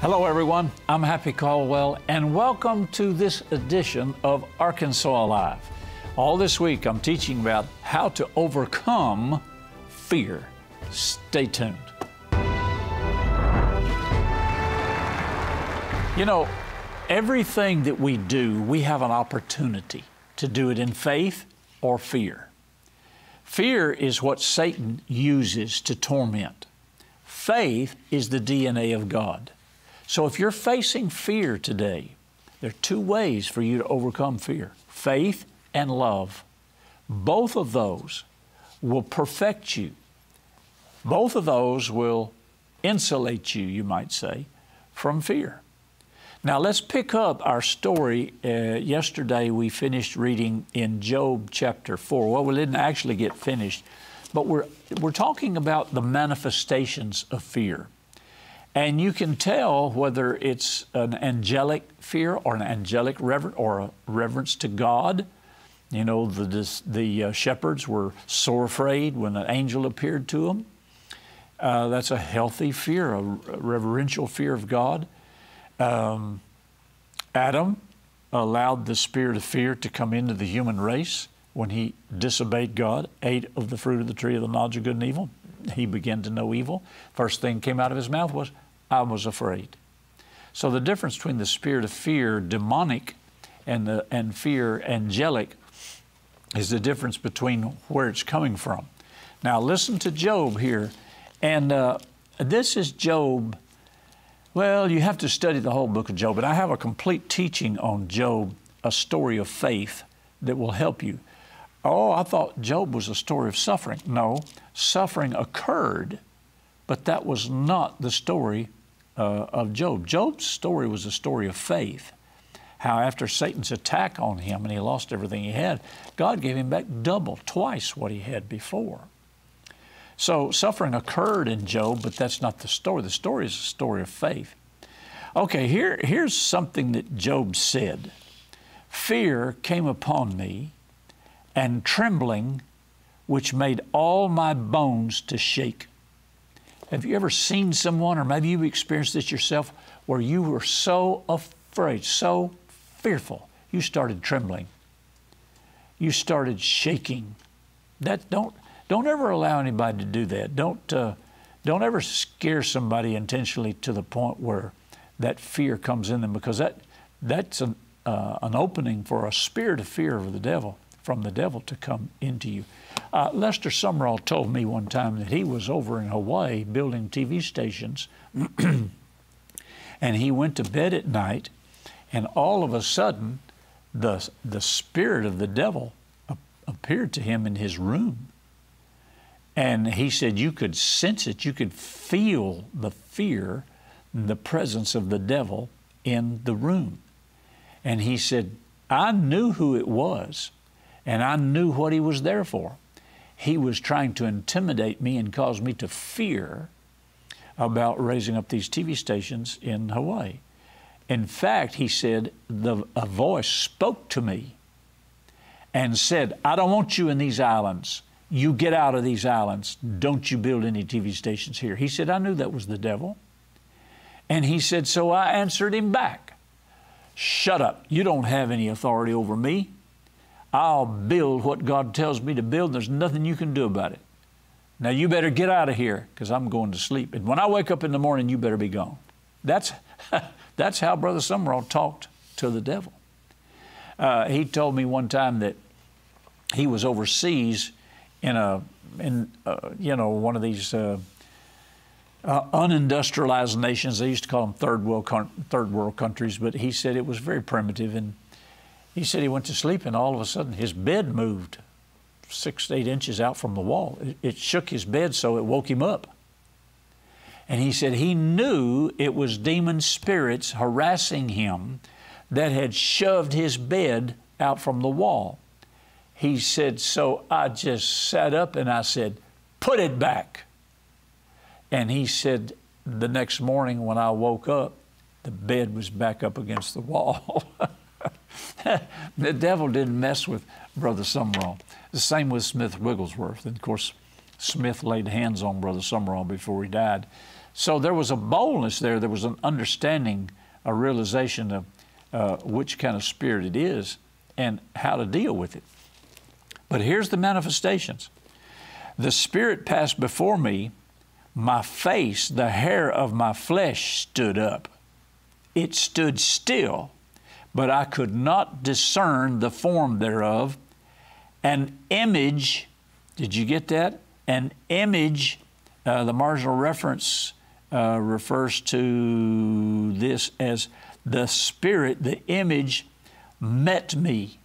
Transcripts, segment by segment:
Hello, everyone. I'm Happy Caldwell, and welcome to this edition of Arkansas Alive. All this week, I'm teaching about how to overcome fear. Stay tuned. You know, everything that we do, we have an opportunity to do it in faith or fear. Fear is what Satan uses to torment. Faith is the DNA of God. So if you're facing fear today, there are two ways for you to overcome fear faith and love. Both of those will perfect you. Both of those will insulate you, you might say, from fear. Now let's pick up our story. Uh, yesterday we finished reading in Job chapter 4. Well, we didn't actually get finished, but we're, we're talking about the manifestations of fear. And you can tell whether it's an angelic fear or an angelic reverence or a reverence to God. You know, the, the uh, shepherds were sore afraid when an angel appeared to them. Uh, that's a healthy fear, a reverential fear of God. Um, Adam allowed the spirit of fear to come into the human race when he disobeyed God, ate of the fruit of the tree of the knowledge of good and evil. He began to know evil. First thing came out of his mouth was, I was afraid. So the difference between the spirit of fear, demonic, and, the, and fear, angelic, is the difference between where it's coming from. Now listen to Job here. And uh, this is Job. Well, you have to study the whole book of Job, but I have a complete teaching on Job, a story of faith that will help you. Oh, I thought Job was a story of suffering. No, suffering occurred, but that was not the story uh, of Job. Job's story was a story of faith. How after Satan's attack on him and he lost everything he had, God gave him back double, twice what he had before. So suffering occurred in Job, but that's not the story. The story is a story of faith. Okay, here, here's something that Job said Fear came upon me, and trembling, which made all my bones to shake. Have you ever seen someone, or maybe you've experienced this yourself, where you were so afraid, so fearful, you started trembling? You started shaking. That don't don't ever allow anybody to do that. Don't uh, don't ever scare somebody intentionally to the point where that fear comes in them, because that that's an uh, an opening for a spirit of fear of the devil from the devil to come into you. Uh, Lester Sumrall told me one time that he was over in Hawaii building TV stations, and he went to bed at night, and all of a sudden, the the spirit of the devil appeared to him in his room. And he said you could sense it, you could feel the fear, the presence of the devil in the room. And he said, I knew who it was, and I knew what he was there for. He was trying to intimidate me and cause me to fear about raising up these TV stations in Hawaii. In fact, he said, the, a voice spoke to me and said, I don't want you in these islands. You get out of these islands. Don't you build any TV stations here. He said, I knew that was the devil. And he said, So I answered him back Shut up. You don't have any authority over me. I'll build what God tells me to build. There's nothing you can do about it. Now you better get out of here because I'm going to sleep. And when I wake up in the morning, you better be gone. That's, that's how Brother Sumrall talked to the devil. Uh, he told me one time that he was overseas in a in uh, you know one of these uh, uh, unindustrialized nations. They used to call them third world third world countries, but he said it was very primitive. And he said he went to sleep, and all of a sudden his bed moved six eight inches out from the wall. It, it shook his bed so it woke him up. And he said he knew it was demon spirits harassing him that had shoved his bed out from the wall. He said, So I just sat up and I said, Put it back. And he said, The next morning when I woke up, the bed was back up against the wall. the devil didn't mess with Brother Sumrall. The same with Smith Wigglesworth. And of course, Smith laid hands on Brother Sumrall before he died. So there was a boldness there, there was an understanding, a realization of uh, which kind of spirit it is and how to deal with it. But here's the manifestations the Spirit passed before me, my face, the hair of my flesh stood up. It stood still, but I could not discern the form thereof. An image, did you get that? An image, uh, the marginal reference uh, refers to this as the Spirit, the image met me.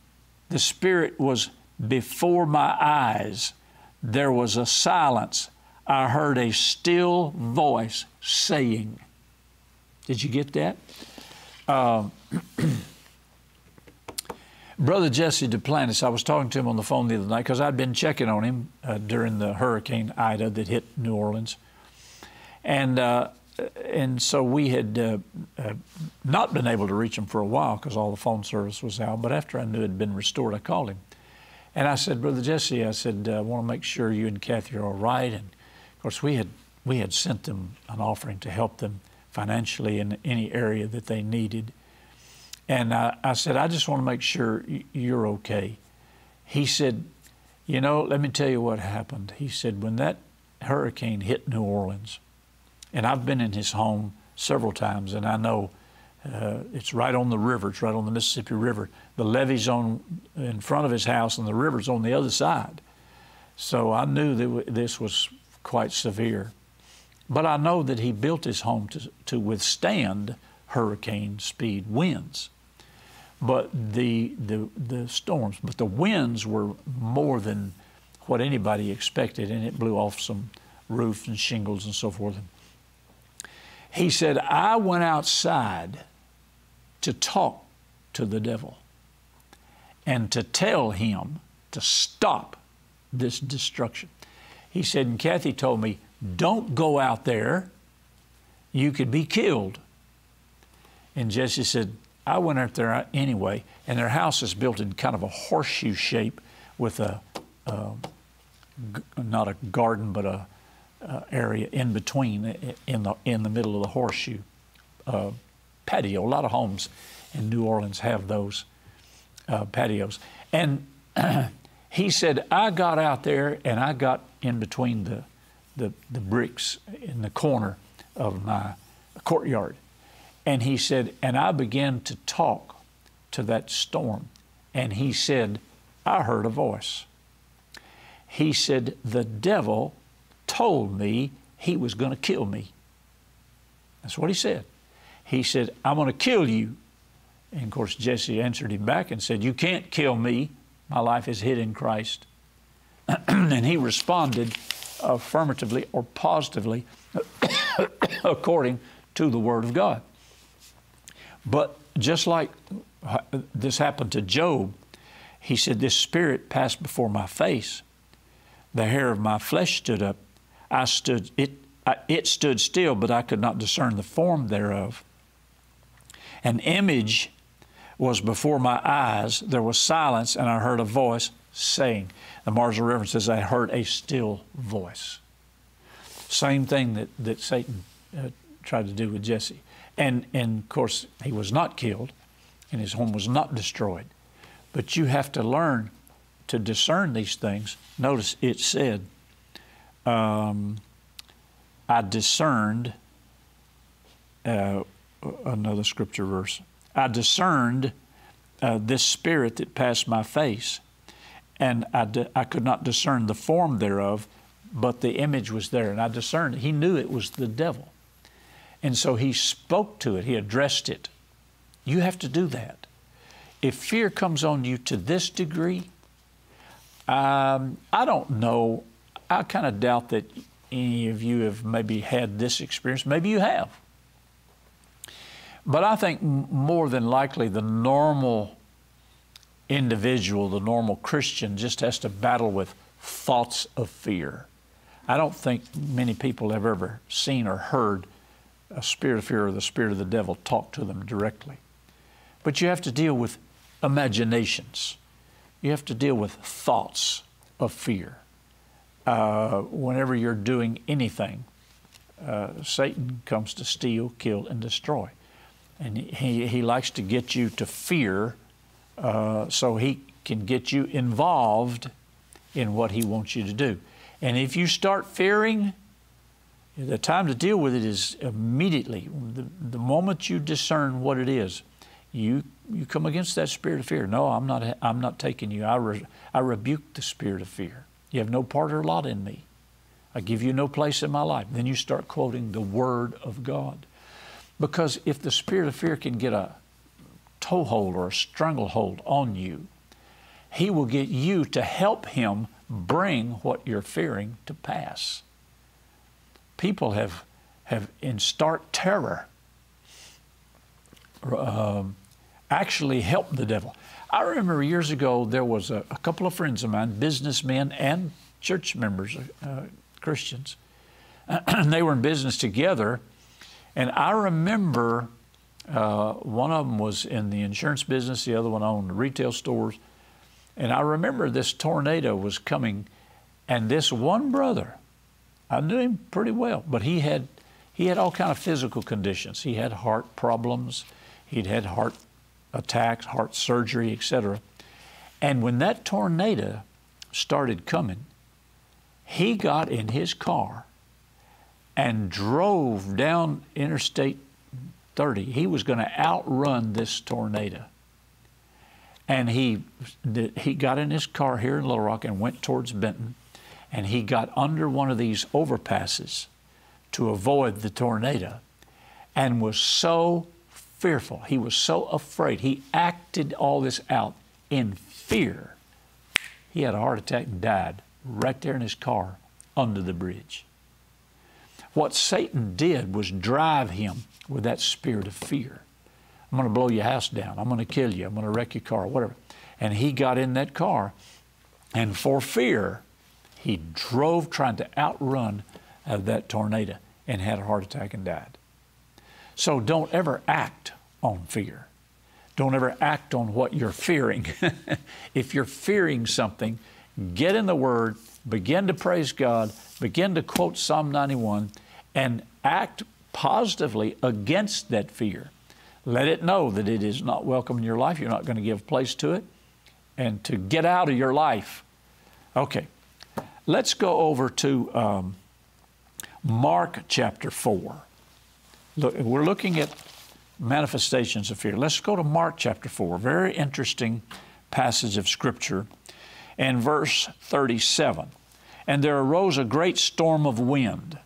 The Spirit was before my eyes. There was a silence. I heard a still voice saying, Did you get that? Uh, Brother Jesse Duplantis, I was talking to him on the phone the other night because I'd been checking on him uh, during the Hurricane Ida that hit New Orleans. And, uh, and so we had uh, uh not been able to reach him for a while because all the phone service was out. But after I knew it had been restored, I called him. And I said, Brother Jesse, I said, I want to make sure you and Cathy are all right. And of course, we had, we had sent them an offering to help them financially in any area that they needed. And I, I said, I just want to make sure you're okay. He said, You know, let me tell you what happened. He said, When that hurricane hit New Orleans, and I've been in his home several times, and I know uh, it's right on the river, it's right on the Mississippi River. The levee's on in front of his house, and the river's on the other side. So I knew that this was quite severe. But I know that he built his home to, to withstand hurricane speed winds. But the, the, the storms, but the winds were more than what anybody expected, and it blew off some roofs and shingles and so forth. He said, I went outside to talk to the devil and to tell him to stop this destruction. He said, and Cathy told me, don't go out there. You could be killed. And Jesse said, I went out there anyway, and their house is built in kind of a horseshoe shape with a, uh, not a garden, but a uh, area in between, in the in the middle of the horseshoe uh, patio. A lot of homes in New Orleans have those uh, patios, and he said I got out there and I got in between the the, the bricks in the corner of my courtyard. And he said, and I began to talk to that storm. And he said, I heard a voice. He said, the devil told me he was going to kill me. That's what he said. He said, I'm going to kill you. And of course, Jesse answered him back and said, You can't kill me. My life is hid in Christ. and he responded, affirmatively or positively according to the Word of God. But just like this happened to Job, he said, This spirit passed before my face. The hair of my flesh stood up. I stood, it, I, it stood still, but I could not discern the form thereof. An image was before my eyes. There was silence, and I heard a voice saying. The marginal reference says, I heard a still voice. Same thing that, that Satan uh, tried to do with Jesse. And, and of course, he was not killed, and his home was not destroyed. But you have to learn to discern these things. Notice it said, um, I discerned, uh, another scripture verse, I discerned uh, this spirit that passed my face and I, di- I could not discern the form thereof, but the image was there, and I discerned. He knew it was the devil. And so he spoke to it, he addressed it. You have to do that. If fear comes on you to this degree, um, I don't know. I kind of doubt that any of you have maybe had this experience. Maybe you have. But I think more than likely the normal individual, the normal Christian, just has to battle with thoughts of fear. I don't think many people have ever seen or heard a spirit of fear or the spirit of the devil talk to them directly. But you have to deal with imaginations. You have to deal with thoughts of fear. Uh, whenever you're doing anything, uh, Satan comes to steal, kill, and destroy. And he, he likes to get you to fear uh, so he can get you involved in what he wants you to do. And if you start fearing, the time to deal with it is immediately. The, the moment you discern what it is, you you come against that spirit of fear. No, I'm not. I'm not taking you. I, re, I rebuke the spirit of fear. You have no part or lot in me. I give you no place in my life. Then you start quoting the Word of God, because if the spirit of fear can get a toehold or a stranglehold on you, he will get you to help him bring what you're fearing to pass. People have have in stark terror. Um, actually helped the devil. I remember years ago there was a, a couple of friends of mine, businessmen and church members, uh, Christians, and they were in business together. And I remember uh, one of them was in the insurance business, the other one owned retail stores. And I remember this tornado was coming, and this one brother, I knew him pretty well, but he had he had all kind of physical conditions. He had heart problems. He'd had heart attacks, heart surgery, etc. And when that tornado started coming, he got in his car and drove down Interstate 30. He was going to outrun this tornado. And he, he got in his car here in Little Rock and went towards Benton. And he got under one of these overpasses to avoid the tornado and was so fearful. He was so afraid. He acted all this out in fear. He had a heart attack and died right there in his car under the bridge. What Satan did was drive him with that spirit of fear. I'm going to blow your house down. I'm going to kill you. I'm going to wreck your car, whatever. And he got in that car, and for fear, he drove trying to outrun uh, that tornado and had a heart attack and died. So don't ever act on fear. Don't ever act on what you're fearing. if you're fearing something, get in the Word, begin to praise God, begin to quote Psalm 91, and act positively against that fear. Let it know that it is not welcome in your life. You're not going to give place to it, and to get out of your life. Okay, let's go over to um, Mark chapter 4. Look, we're looking at manifestations of fear. Let's go to Mark chapter 4, very interesting passage of Scripture, and verse 37. And there arose a great storm of wind,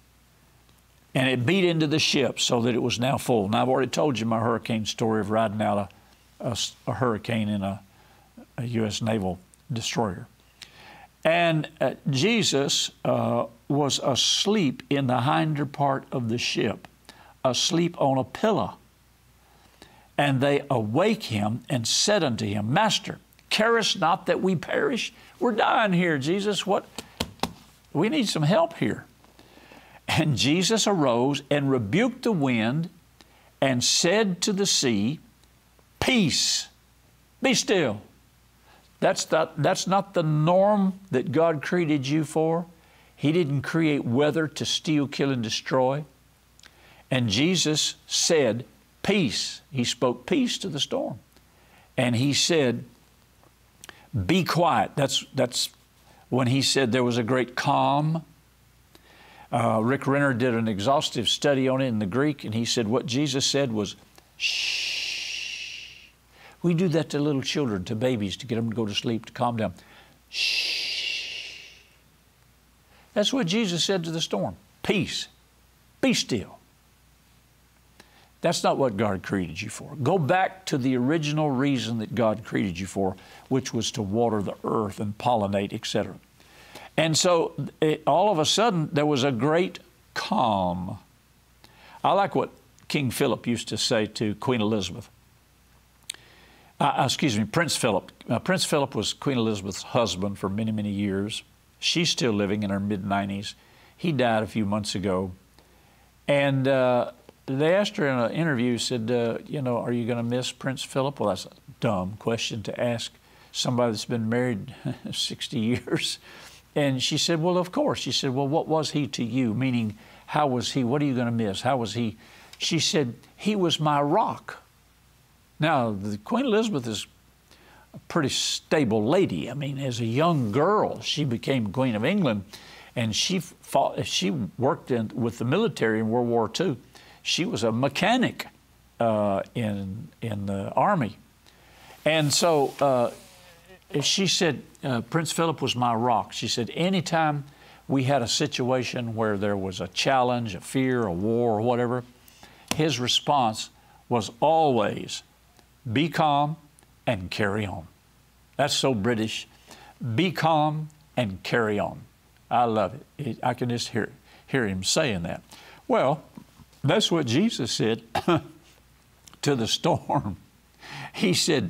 and it beat into the ship so that it was now full. Now, I've already told you my hurricane story of riding out a, a, a hurricane in a, a, U.S. naval destroyer. And uh, Jesus uh, was asleep in the hinder part of the ship, asleep on a pillow. And they awake him and said unto him, Master, carest not that we perish? We're dying here, Jesus. What? We need some help here. And Jesus arose and rebuked the wind and said to the sea, Peace, be still. That's, the, that's not the norm that God created you for. He didn't create weather to steal, kill, and destroy. And Jesus said, peace. He spoke peace to the storm. And he said, Be quiet. That's, that's when he said there was a great calm. Uh, Rick Renner did an exhaustive study on it in the Greek, and he said what Jesus said was, shh. We do that to little children, to babies, to get them to go to sleep, to calm down. Shh. That's what Jesus said to the storm peace, be still. That's not what God created you for. Go back to the original reason that God created you for, which was to water the earth and pollinate, etc. And so it, all of a sudden there was a great calm. I like what King Philip used to say to Queen Elizabeth. Uh, uh excuse me, Prince Philip. Uh, Prince Philip was Queen Elizabeth's husband for many, many years. She's still living in her mid 90s. He died a few months ago. And uh, they asked her in an interview, said, uh, you know, are you going to miss Prince Philip? Well, that's a dumb question to ask somebody that's been married 60 years. And she said, well, of course. She said, well, what was he to you? Meaning, How was he? What are you going to miss? How was he? She said, He was my rock. Now, the Queen Elizabeth is a pretty stable lady. I mean, as a young girl, she became Queen of England, and she fought, she worked in, with the military in World War II. She was a mechanic uh, in in the army, and so uh, she said, uh, Prince Philip was my rock. She said, anytime we had a situation where there was a challenge, a fear, a war, or whatever, his response was always, be calm and carry on. That's so British. Be calm and carry on. I love it. I can just hear, hear him saying that. Well, that's what Jesus said to the storm. He said,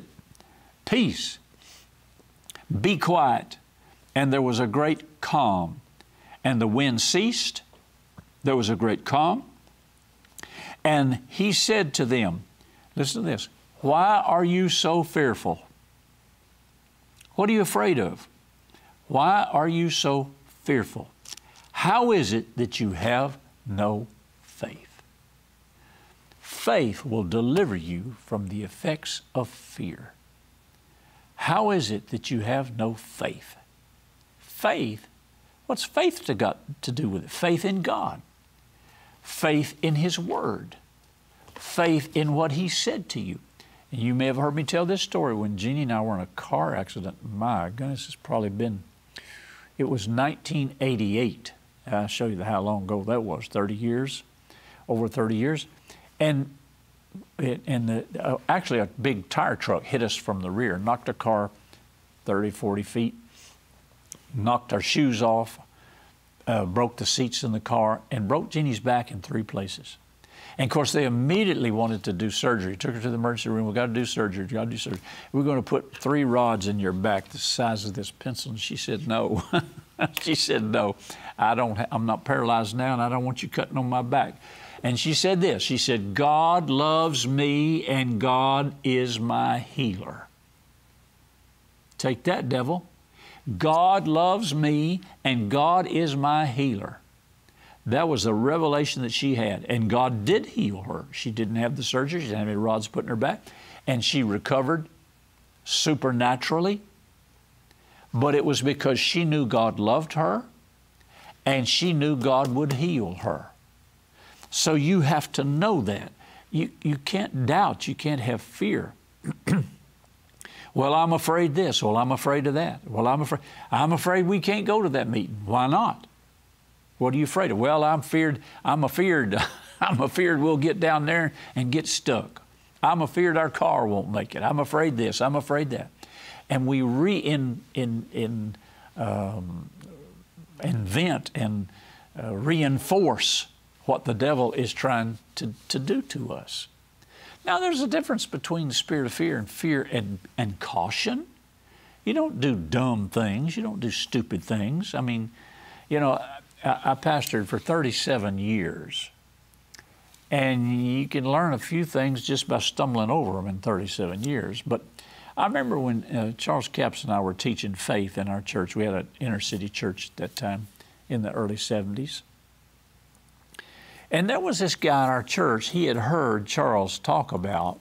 Peace, be quiet. And there was a great calm. And the wind ceased. There was a great calm. And he said to them, Listen to this, why are you so fearful? What are you afraid of? Why are you so fearful? How is it that you have no faith? Faith will deliver you from the effects of fear. How is it that you have no faith? Faith, what's faith to, got to do with it? Faith in God, faith in His Word, faith in what He said to you. You may have heard me tell this story when Jeannie and I were in a car accident. My goodness, it's probably been, it was 1988. I'll show you how long ago that was 30 years, over 30 years. And it, and the, uh, actually a big tire truck hit us from the rear, knocked our car 30, 40 feet, knocked our shoes off, uh, broke the seats in the car, and broke Jeannie's back in three places. And of course, they immediately wanted to do surgery. Took her to the emergency room. We got to do surgery. We got to do surgery. We're going to put three rods in your back, the size of this pencil. And she said, "No." she said, "No, I don't. I'm not paralyzed now, and I don't want you cutting on my back." And she said this She said, God loves me and God is my healer. Take that, devil. God loves me and God is my healer. That was a revelation that she had. And God did heal her. She didn't have the surgery, she didn't have any rods put in her back, and she recovered supernaturally. But it was because she knew God loved her and she knew God would heal her. So you have to know that. You, you can't doubt, you can't have fear. well, I'm afraid this. Well, I'm afraid of that. Well, I'm afraid I'm afraid we can't go to that meeting. Why not? What are you afraid of? Well, I'm feared, I'm afeared, I'm afeared we'll get down there and get stuck. I'm afeared our car won't make it. I'm afraid this, I'm afraid that. And we re in, in, in, um, invent and uh, reinforce what the devil is trying to, to do to us. Now, there's a difference between the spirit of fear and fear and, and caution. You don't do dumb things, you don't do stupid things. I mean, you know, I, pastored for 37 years, and you can learn a few things just by stumbling over them in 37 years. But I remember when uh, Charles Capps and I were teaching faith in our church. We had an inner city church at that time in the early 70s. And there was this guy in our church, he had heard Charles talk about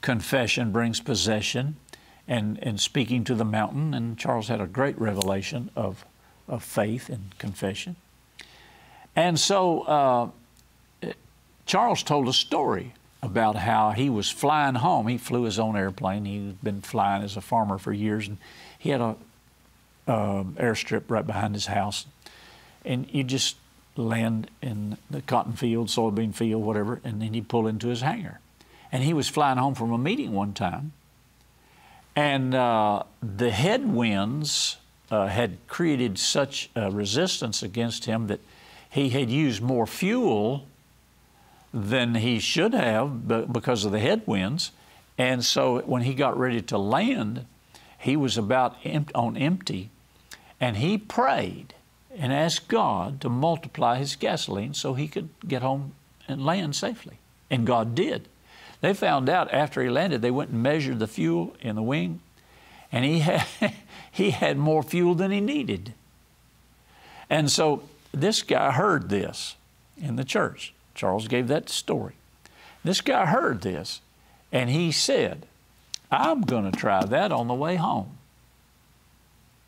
confession brings possession and, and speaking to the mountain. And Charles had a great revelation of, of faith and confession. And so uh, Charles told a story about how he was flying home. He flew his own airplane. He'd been flying as a farmer for years, and he had a uh, airstrip right behind his house. And you just land in the cotton field, soybean field, whatever, and then he'd pull into his hangar. And he was flying home from a meeting one time, and uh, the headwinds uh, had created such resistance against him that he had used more fuel than he should have because of the headwinds. And so when he got ready to land, he was about on empty, and he prayed and asked God to multiply his gasoline so he could get home and land safely. And God did. They found out after he landed, they went and measured the fuel in the wing, and he had, he had more fuel than he needed. And so this guy heard this, in the church. Charles gave that story. This guy heard this and he said, I'm going to try that on the way home.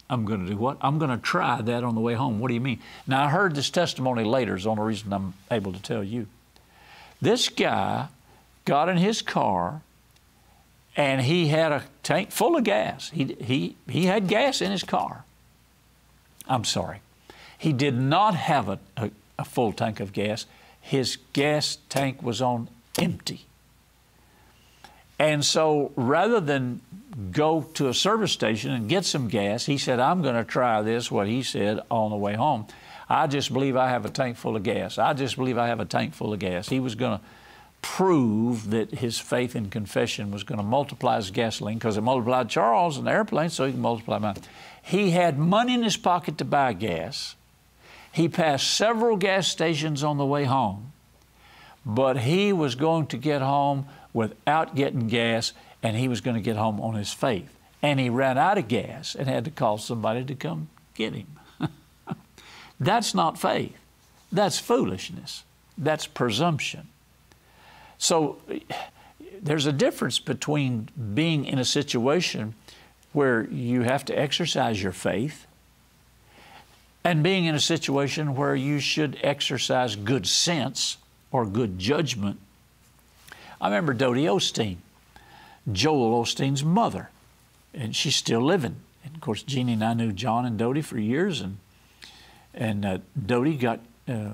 I'm going to do what? I'm going to try that on the way home. What do you mean? Now, I heard this testimony later, is the only reason I'm able to tell you. This guy got in his car and he had a tank full of gas. He, he, he had gas in his car. I'm sorry. He did not have a, a, a full tank of gas. His gas tank was on empty. And so rather than go to a service station and get some gas, he said, I'm going to try this, what he said, on the way home. I just believe I have a tank full of gas. I just believe I have a tank full of gas. He was going to prove that his faith in confession was going to multiply his gasoline because it multiplied Charles and the airplane, so he can multiply mine. He had money in his pocket to buy gas. He passed several gas stations on the way home, but he was going to get home without getting gas, and he was going to get home on his faith. And he ran out of gas and had to call somebody to come get him. That's not faith. That's foolishness. That's presumption. So there's a difference between being in a situation where you have to exercise your faith and being in a situation where you should exercise good sense or good judgment I remember Dodie Osteen, Joel Osteen's mother, and she's still living. And of course, Jeannie and I knew John and Dodie for years, and and uh, Dodie got uh,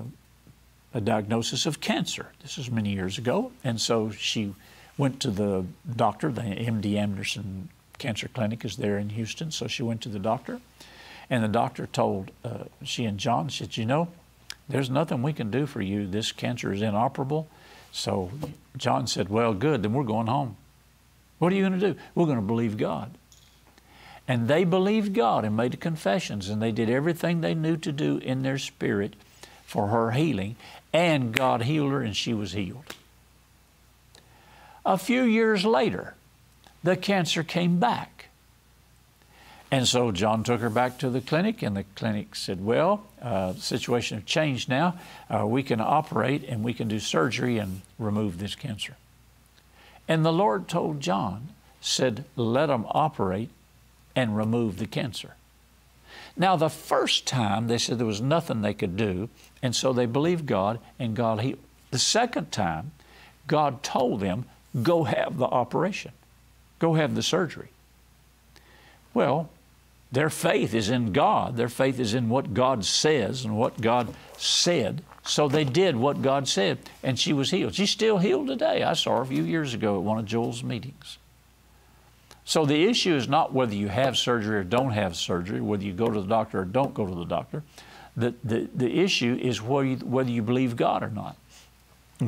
a diagnosis of cancer. This was many years ago, and so she went to the doctor. The MD Anderson Cancer Clinic is there in Houston, so she went to the doctor, and the doctor told uh, she and John, said, "You know, there's nothing we can do for you. This cancer is inoperable." So John said, Well, good, then we're going home. What are you going to do? We're going to believe God. And they believed God and made confessions, and they did everything they knew to do in their spirit for her healing, and God healed her, and she was healed. A few years later, the cancer came back. And so John took her back to the clinic, and the clinic said, Well, uh, the situation has changed now. Uh, we can operate and we can do surgery and remove this cancer. And the Lord told John, said, Let them operate and remove the cancer. Now, the first time they said there was nothing they could do, and so they believed God, and God healed. The second time, God told them, Go have the operation, go have the surgery. Well, their faith is in God. Their faith is in what God says and what God said. So they did what God said, and she was healed. She's still healed today. I saw her a few years ago at one of Joel's meetings. So the issue is not whether you have surgery or don't have surgery, whether you go to the doctor or don't go to the doctor. The, the, the issue is whether you, whether you believe God or not.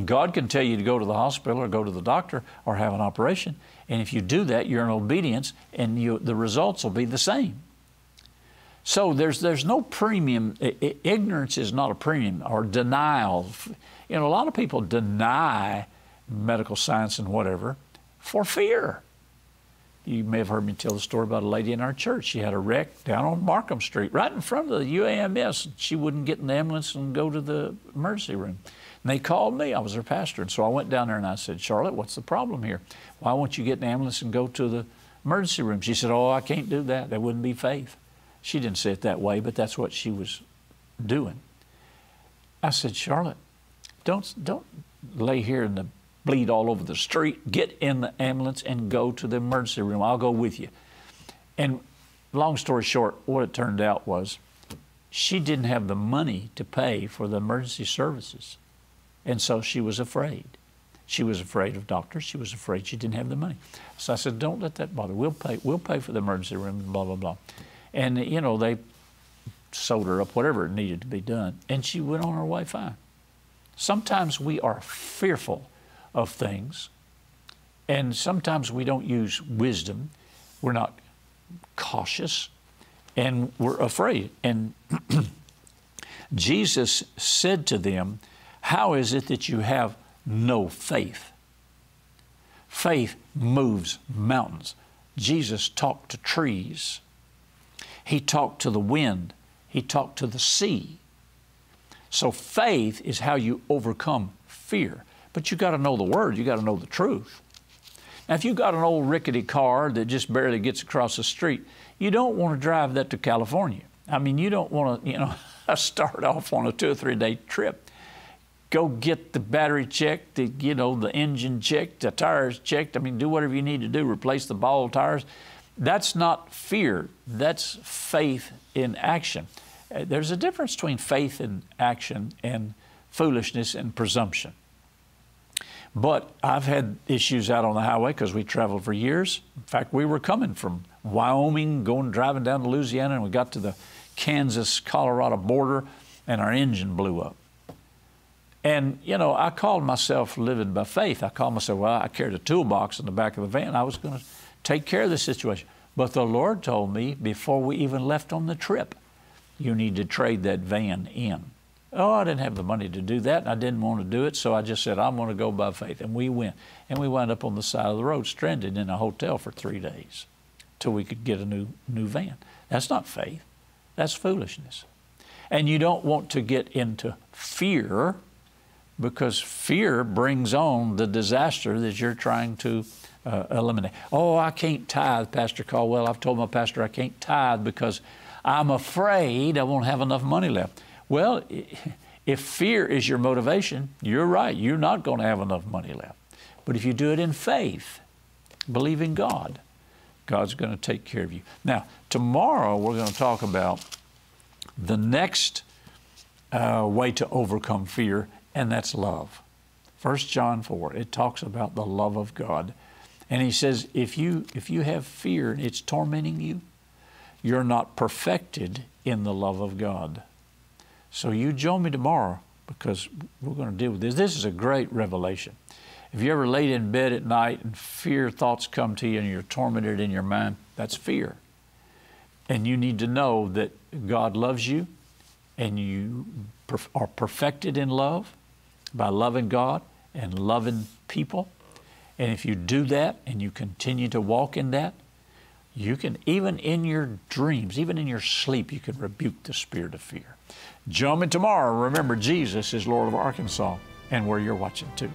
God can tell you to go to the hospital or go to the doctor or have an operation. And if you do that, you're in obedience, and you, the results will be the same. So there's, there's no premium. Ignorance is not a premium or denial. You know, a lot of people deny medical science and whatever for fear. You may have heard me tell the story about a lady in our church. She had a wreck down on Markham Street, right in front of the UAMS. She wouldn't get in the ambulance and go to the emergency room. And they called me. I was her pastor. And so I went down there and I said, Charlotte, what's the problem here? Why won't you get in the ambulance and go to the emergency room? She said, Oh, I can't do that. That wouldn't be faith. She didn't say it that way, but that's what she was doing. I said, Charlotte, don't, don't lay here in the bleed all over the street. Get in the ambulance and go to the emergency room. I'll go with you. And long story short, what it turned out was she didn't have the money to pay for the emergency services. And so she was afraid. She was afraid of doctors. She was afraid she didn't have the money. So I said, don't let that bother. We'll pay, we'll pay for the emergency room, blah, blah, blah. And, you know, they sewed her up, whatever needed to be done, and she went on her way fine. Sometimes we are fearful of things, and sometimes we don't use wisdom. We're not cautious, and we're afraid. And Jesus said to them, How is it that you have no faith? Faith moves mountains. Jesus talked to trees. He talked to the wind, He talked to the sea. So faith is how you overcome fear. But you got to know the Word, you got to know the truth. Now, if you've got an old rickety car that just barely gets across the street, you don't want to drive that to California. I mean, you don't want to, you know, start off on a two or three day trip. Go get the battery checked, the, you know, the engine checked, the tires checked. I mean, do whatever you need to do, replace the ball tires. That's not fear, that's faith in action. Uh, there's a difference between faith in action and foolishness and presumption. But I've had issues out on the highway because we traveled for years. In fact, we were coming from Wyoming, going driving down to Louisiana, and we got to the Kansas Colorado border, and our engine blew up. And, you know, I called myself living by faith. I called myself, well, I carried a toolbox in the back of the van. I was going to take care of the situation. But the Lord told me before we even left on the trip, you need to trade that van in. Oh, I didn't have the money to do that, and I didn't want to do it, so I just said, I'm going to go by faith. And we went. And we wound up on the side of the road, stranded in a hotel for three days till we could get a new, new van. That's not faith, that's foolishness. And you don't want to get into fear because fear brings on the disaster that you're trying to uh, eliminate. Oh, I can't tithe, Pastor Caldwell. I've told my pastor I can't tithe because I'm afraid I won't have enough money left. Well, if fear is your motivation, you're right. You're not going to have enough money left. But if you do it in faith, believe in God, God's going to take care of you. Now, tomorrow we're going to talk about the next uh, way to overcome fear, and that's love. 1 John 4, it talks about the love of God. And he says, if you, if you have fear and it's tormenting you, you're not perfected in the love of God. So you join me tomorrow because we're going to deal with this. This is a great revelation. If you ever laid in bed at night and fear thoughts come to you and you're tormented in your mind, that's fear. And you need to know that God loves you and you are perfected in love by loving God and loving people. And if you do that and you continue to walk in that, you can, even in your dreams, even in your sleep, you can rebuke the spirit of fear. Join me tomorrow. Remember, Jesus is Lord of Arkansas and where you're watching too.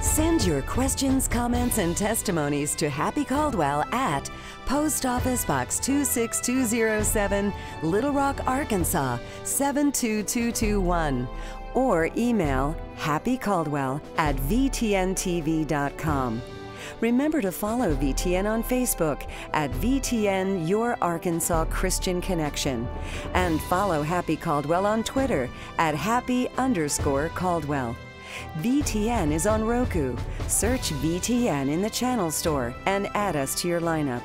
Send your questions, comments, and testimonies to Happy Caldwell at Post Office Box 26207, Little Rock, Arkansas 72221, or email happycaldwell at vtntv.com. Remember to follow VTN on Facebook at VTN Your Arkansas Christian Connection and follow Happy Caldwell on Twitter at happy underscore Caldwell. VTN is on Roku. Search VTN in the channel store and add us to your lineup.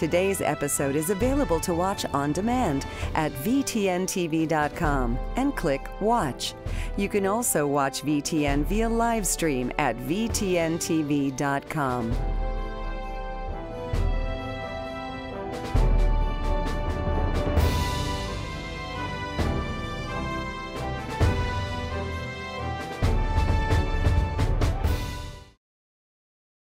Today's episode is available to watch on demand at VTNTV.com and click Watch. You can also watch VTN via live stream at VTNTV.com.